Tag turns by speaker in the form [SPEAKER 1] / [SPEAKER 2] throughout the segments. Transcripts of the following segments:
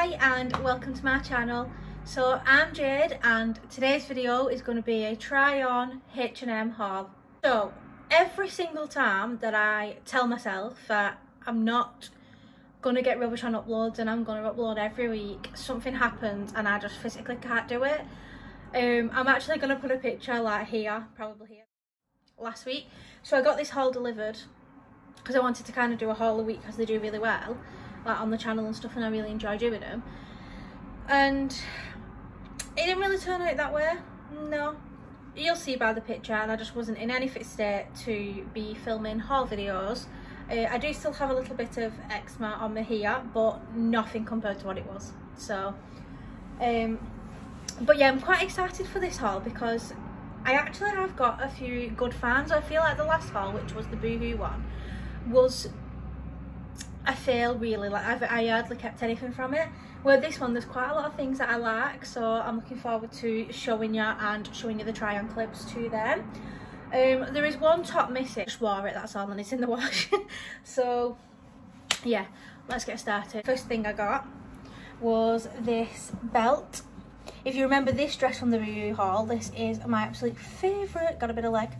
[SPEAKER 1] Hi and welcome to my channel. So I'm Jade and today's video is going to be a try on H&M haul. So every single time that I tell myself that I'm not going to get rubbish on uploads and I'm going to upload every week, something happens and I just physically can't do it. Um, I'm actually going to put a picture like here, probably here, last week. So I got this haul delivered because I wanted to kind of do a haul a week because they do really well like on the channel and stuff and I really enjoy doing them. And it didn't really turn out that way no. You'll see by the picture and I just wasn't in any fit state to be filming haul videos. Uh, I do still have a little bit of eczema on my hair but nothing compared to what it was so um but yeah I'm quite excited for this haul because I actually have got a few good fans. I feel like the last haul which was the boohoo one was I fail really like I've, I hardly kept anything from it. With this one there's quite a lot of things that I like so I'm looking forward to showing you and showing you the try on clips to them. Um, there is one top missing. Just wore it that's all and it's in the wash. So yeah let's get started. First thing I got was this belt. If you remember this dress from the review haul this is my absolute favorite got a bit of leg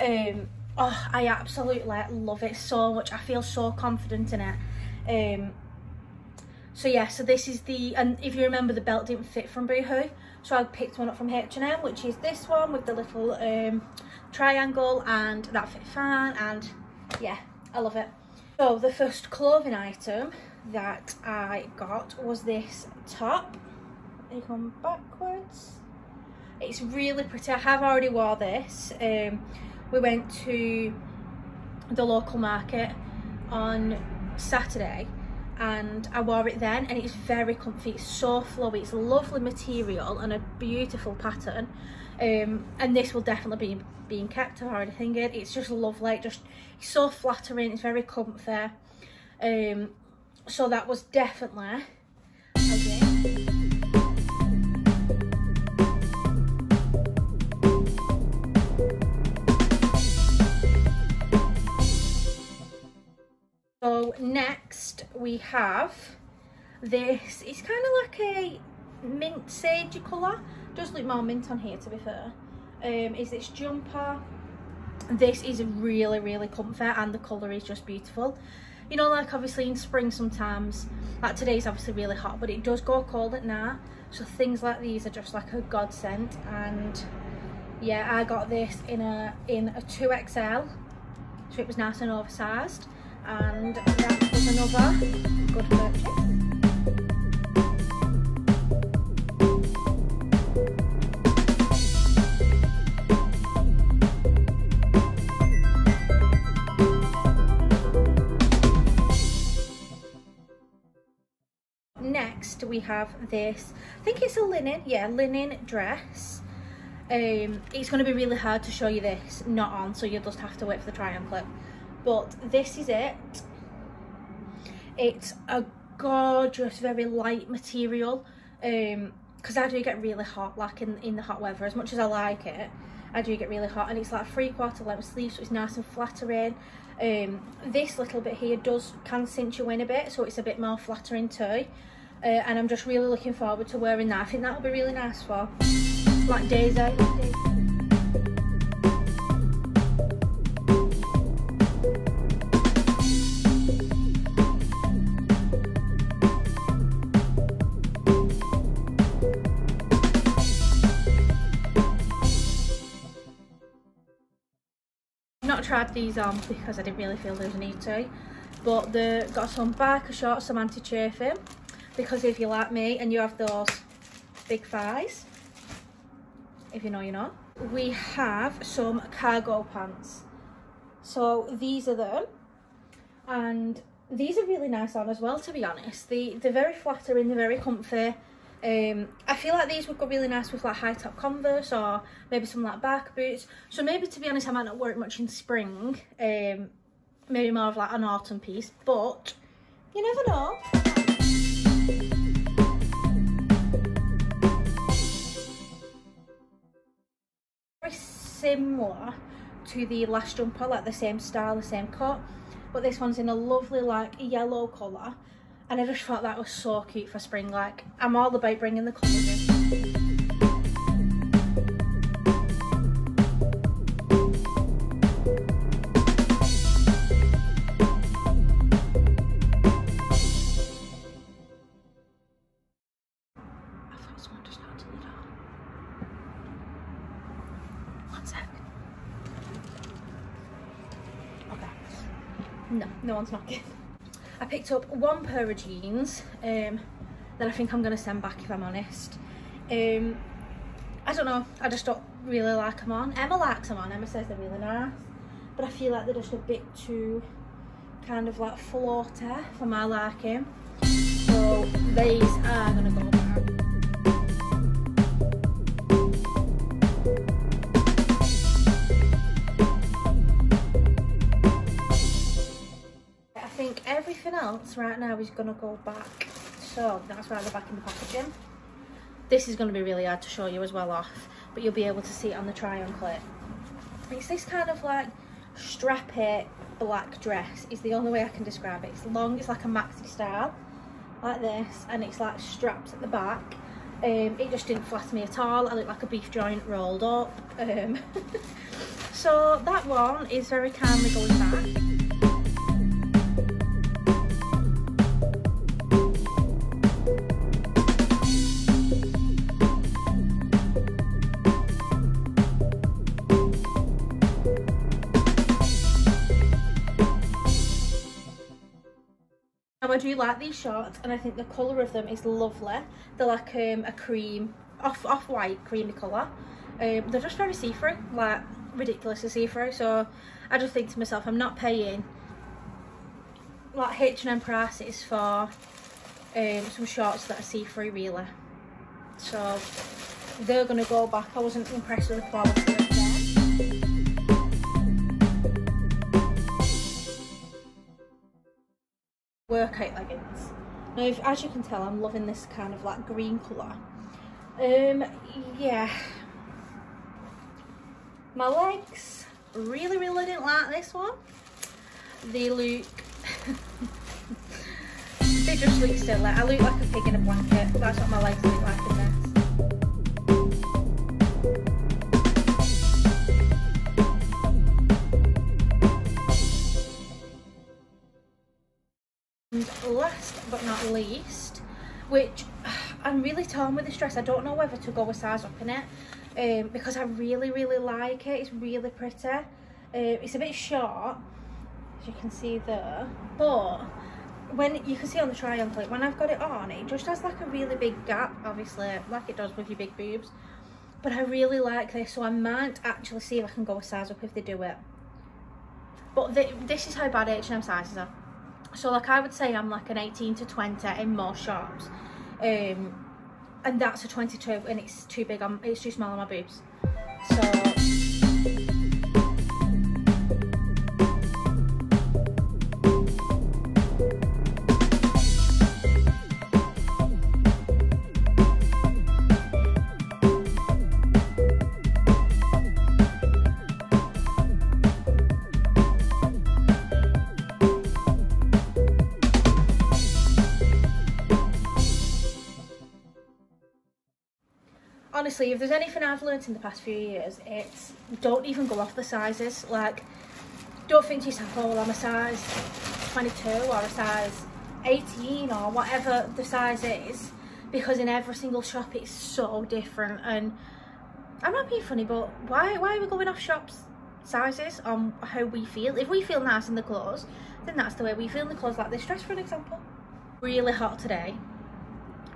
[SPEAKER 1] um oh i absolutely love it so much. I feel so confident in it um so yeah so this is the and if you remember the belt didn't fit from boohoo. So i picked one up from h&m which is this one with the little um triangle and that fit fine and yeah i love it. So the first clothing item that i got was this top. You come backwards. It's really pretty. I have already wore this. Um we went to the local market on Saturday and I wore it then and it's very comfy, it's so flowy, it's lovely material and a beautiful pattern. Um, and this will definitely be being kept, I've already it's just lovely, just it's so flattering, it's very comfy. Um, so that was definitely Next we have this, it's kind of like a mint sagey colour, does look more mint on here to be fair, um, is this jumper. This is really, really comfy and the colour is just beautiful. You know, like obviously in spring sometimes, like today's obviously really hot, but it does go cold at night. So things like these are just like a godsend and yeah, I got this in a in a 2XL, so it was nice and oversized and that was another good purchase. Next we have this, I think it's a linen, yeah, linen dress. Um, it's going to be really hard to show you this not on, so you'll just have to wait for the try on clip but this is it. It's a gorgeous very light material um because i do get really hot like in in the hot weather. As much as i like it i do get really hot and it's like three quarter length sleeve so it's nice and flattering. Um this little bit here does can cinch you in a bit so it's a bit more flattering too. Uh, and i'm just really looking forward to wearing that. I think that will be really nice for like days out tried these on because I didn't really feel there was a need to. But they got some biker shorts, some anti-chafing. Because if you're like me and you have those big thighs, if you know you know, we have some cargo pants. So these are them. And these are really nice on as well, to be honest. They, they're very flattering, they're very comfy. Um, I feel like these would go really nice with like high top Converse or maybe some like bark boots. So maybe to be honest, I might not wear it much in spring. Um, maybe more of like an autumn piece, but you never know. Very similar to the last jumper, like the same style, the same cut, but this one's in a lovely like yellow colour And I just thought that was so cute for spring. Like, I'm all about bringing the colours in. No, no one's knocking. I picked up one pair of jeans um, that I think I'm going to send back if I'm honest. Um, I don't know, I just don't really like them on. Emma likes them on, Emma says they're really nice. But I feel like they're just a bit too kind of like floaty for my liking. So these are going to go back. Everything else right now is going to go back. So that's why they're back in the packaging. This is going to be really hard to show you as well off, but you'll be able to see it on the try-on clip. It's this kind of like strappy black dress is the only way I can describe it. It's long, it's like a maxi style, like this, and it's like straps at the back. Um, it just didn't flatter me at all. I look like a beef joint rolled up. Um, so that one is very kindly going back. Now I do like these shorts and I think the colour of them is lovely. They're like um, a cream, off, off white creamy colour. Um, they're just very see-through, like ridiculously see-through. So I just think to myself, I'm not paying like H&M prices for um, some shorts that are see-through really. So they're going to go back. I wasn't impressed with the quality workout leggings. Now, if, as you can tell, I'm loving this kind of like green colour. Um, yeah. My legs, really, really didn't like this one. They look, they just look silly. I look like a pig in a blanket. That's what my legs look like in this. Least, which I'm really torn with this dress. I don't know whether to go a size up in it um, because I really, really like it. It's really pretty. Uh, it's a bit short, as you can see there, but when you can see on the try on when I've got it on, it just has like a really big gap, obviously, like it does with your big boobs. But I really like this, so I might actually see if I can go a size up if they do it. But this is how bad H&M sizes are so like I would say I'm like an 18 to 20 in most shops. Um, and that's a 22 and it's too big on it's too small on my boobs. So honestly, if there's anything I've learned in the past few years, it's don't even go off the sizes. Like, don't think to yourself, oh, well, I'm a size 22 or a size 18 or whatever the size is, because in every single shop it's so different. And I'm not being funny, but why, why are we going off shops sizes on how we feel? If we feel nice in the clothes, then that's the way we feel in the clothes, like this dress, for an example. Really hot today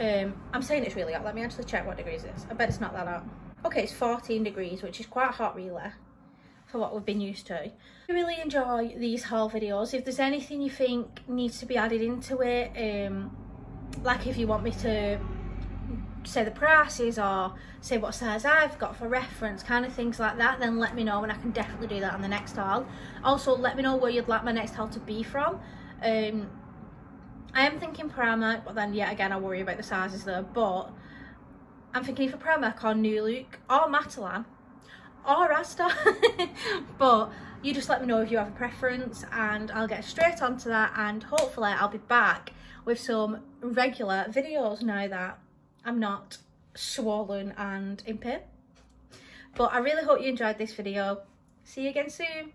[SPEAKER 1] um, I'm saying it's really hot. Let me actually check what degrees it is. I bet it's not that hot. Okay, it's 14 degrees, which is quite hot really for what we've been used to. I really enjoy these haul videos. If there's anything you think needs to be added into it, um, like if you want me to say the prices or say what size I've got for reference, kind of things like that, then let me know and I can definitely do that on the next haul. Also, let me know where you'd like my next haul to be from. Um, I am thinking Primark, but then yet again I worry about the sizes there. But I'm thinking for Primark or New Look or Matalan or Asda. but you just let me know if you have a preference and I'll get straight onto that and hopefully I'll be back with some regular videos now that I'm not swollen and in pain. But I really hope you enjoyed this video. See you again soon.